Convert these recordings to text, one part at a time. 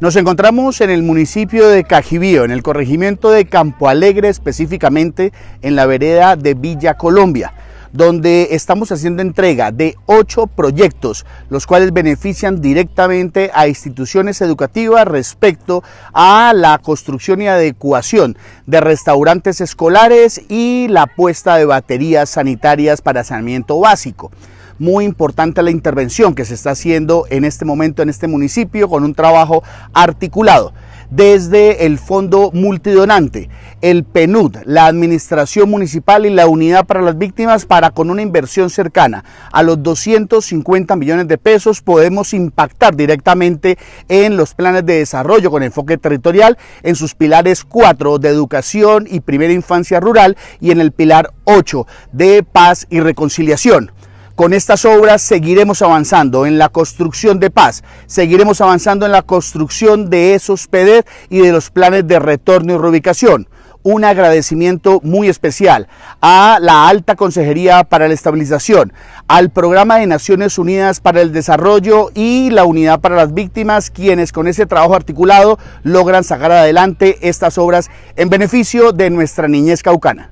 Nos encontramos en el municipio de Cajibío, en el corregimiento de Campo Alegre, específicamente en la vereda de Villa Colombia donde estamos haciendo entrega de ocho proyectos, los cuales benefician directamente a instituciones educativas respecto a la construcción y adecuación de restaurantes escolares y la puesta de baterías sanitarias para saneamiento básico muy importante la intervención que se está haciendo en este momento en este municipio con un trabajo articulado desde el Fondo Multidonante, el PNUD, la Administración Municipal y la Unidad para las Víctimas para con una inversión cercana a los 250 millones de pesos podemos impactar directamente en los planes de desarrollo con enfoque territorial en sus pilares 4 de educación y primera infancia rural y en el pilar 8 de paz y reconciliación. Con estas obras seguiremos avanzando en la construcción de paz, seguiremos avanzando en la construcción de esos PEDET y de los planes de retorno y reubicación un agradecimiento muy especial a la Alta Consejería para la Estabilización, al Programa de Naciones Unidas para el Desarrollo y la Unidad para las Víctimas, quienes con ese trabajo articulado logran sacar adelante estas obras en beneficio de nuestra niñez caucana.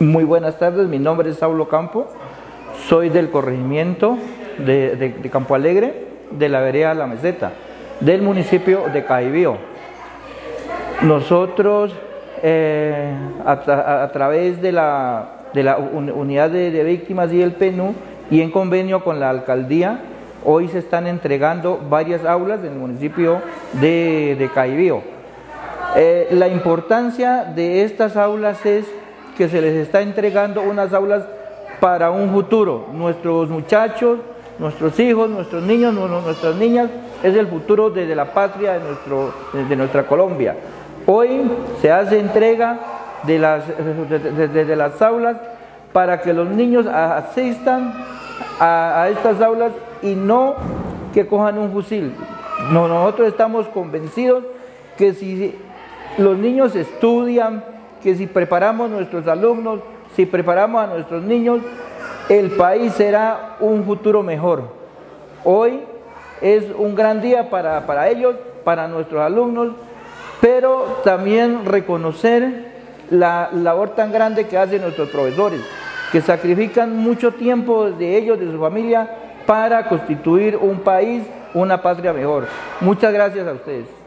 Muy buenas tardes, mi nombre es Saulo Campo, soy del corregimiento de, Campo Alegre, de la vereda La Meseta, del municipio de Caibío. Nosotros, eh, a, través de la, unidad de, víctimas y el PNU, y en convenio con la alcaldía, hoy se están entregando varias aulas en el municipio de, Caibío. Eh, la importancia de estas aulas es que se les está entregando unas aulas para un futuro. Nuestros muchachos, nuestros hijos, nuestros niños, nuestras niñas, es el futuro de, la patria de, nuestro, de, nuestra Colombia. Hoy se hace entrega de, las aulas para que los niños asistan a, a, estas aulas y no que cojan un fusil. nosotros estamos convencidos que si los niños estudian, que si preparamos nuestros alumnos, si preparamos a nuestros niños, el país será un futuro mejor. Hoy es un gran día para, ellos, para nuestros alumnos, pero también reconocer la labor tan grande que hacen nuestros profesores, que sacrifican mucho tiempo de ellos, de su familia, para constituir un país, una patria mejor. Muchas gracias a ustedes.